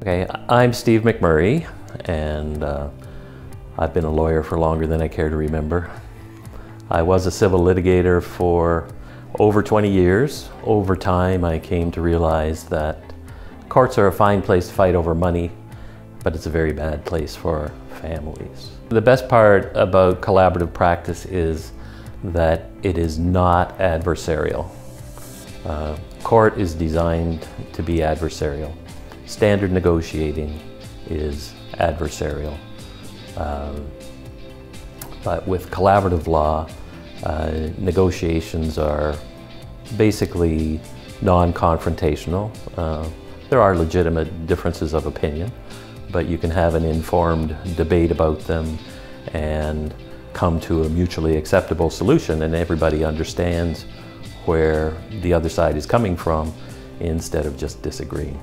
Okay, I'm Steve McMurray, and uh, I've been a lawyer for longer than I care to remember. I was a civil litigator for over 20 years. Over time, I came to realize that courts are a fine place to fight over money, but it's a very bad place for families. The best part about collaborative practice is that it is not adversarial. Uh, court is designed to be adversarial. Standard negotiating is adversarial. Um, but with collaborative law, uh, negotiations are basically non-confrontational. Uh, there are legitimate differences of opinion, but you can have an informed debate about them and come to a mutually acceptable solution and everybody understands where the other side is coming from instead of just disagreeing.